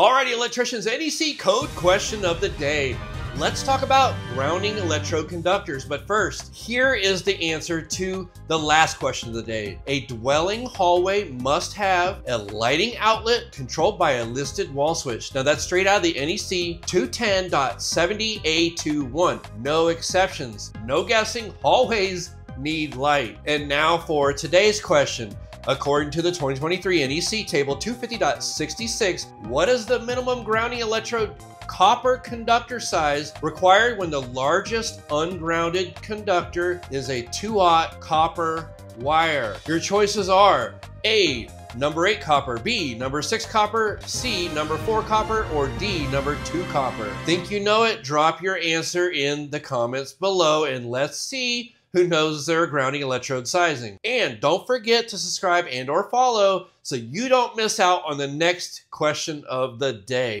Alrighty, electricians, NEC code question of the day. Let's talk about grounding electrode conductors, but first, here is the answer to the last question of the day. A dwelling hallway must have a lighting outlet controlled by a listed wall switch. Now that's straight out of the NEC 210.70A21. No exceptions, no guessing, hallways need light. And now for today's question. According to the 2023 NEC Table 250.66, what is the minimum grounding electrode copper conductor size required when the largest ungrounded conductor is a 2-aught copper wire? Your choices are A, number 8 copper, B, number 6 copper, C, number 4 copper, or D, number 2 copper. Think you know it? Drop your answer in the comments below and let's see who knows their grounding electrode sizing. And don't forget to subscribe and or follow so you don't miss out on the next question of the day.